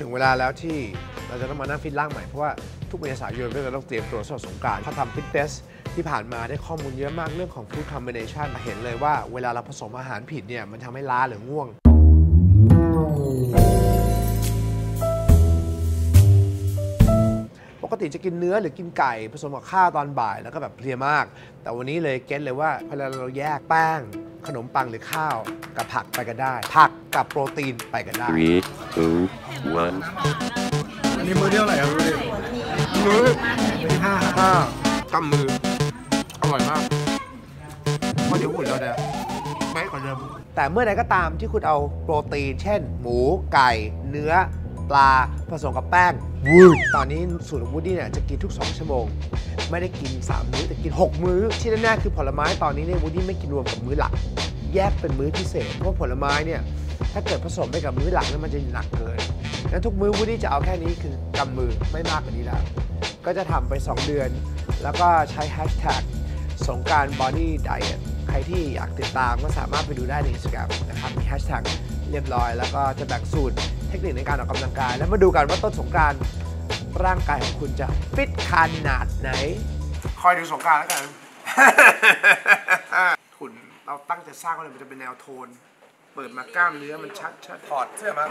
ถึงเวลาแล้วที่เราจะต้องมานั่งฟิตร่างใหม่เพราะว่าทุกเมษายนเราต้องเตรียมตัวสำหรับสงกรารเขาทำฟิตเนสที่ผ่านมาได้ข้อมูลเยอะมากเรื่องของ food combination เห็นเลยว่าเวลาเราผสมอาหารผิดเนี่ยมันทำให้ล้าหรือง่วง ปกติจะกินเนื้อหรือกินไก่ผสมกับข้าวตอนบ่ายแล้วก็แบบเพลียมาก แต่วันนี้เลยเก็ตเลยว่าเวลาเราแยกแป้ง ขนมปังหรือข้าว กับผักไปกันได้ ผักกับโปรตีนไปกันได้ Three, two, one. อันนี้มือเดียวไหนครับพี่มือที่ห้าห้ากำมือ อร่อยมากเพราะเดี๋ยวหุ่นเราเนี่ยไม่กว่าเดิมแต่เมื่อใดก็ตามที่คุณเอาโปรตีน เช่น หมู ไก่ เนื้อ ปลา ผสมกับแป้งวูดตอนนี้สูตรของวูดดี้เนี่ยจะกินทุก 2 ชั่วโมง ไม่ได้กิน 3 มื้อ แต่กิน 6 มื้อ ที่แน่ๆคือผลไม้ตอนนี้เนี่ยวูดดี้ไม่กินรวมกับมื้อหลัก แยกเป็นมื้อพิเศษ เพราะผลไม้เนี่ยถ้าเกิดผสมไปกับมื้อหลักแล้วมันจะหนักเกิน งั้นทุกมื้อวูดดี้จะเอาแค่นี้คือกำมือไม่มากกว่านี้แล้ว ก็จะทำไป 2 เดือน แล้วก็ใช้แฮชแท็กสงกรานต์ Body Diet ใครที่อยากติดตามก็สามารถไปดูได้ใน Instagram นะครับมีแฮชแท็กเรียบร้อย แล้วก็จะแบ่งสูตรเทคนิคในการออกกำลังกาย แล้วมาดูกันว่าต้นสงกรานต์ร่างกายของคุณจะฟิตขนาดไหน คอยดูสงการแล้วกันหุ่นเราตั้งใจสร้างก็เลยมันจะเป็นแนวโทน เปิดมากล้ามเนื้อมันชัดชัดถอดเสื้อมา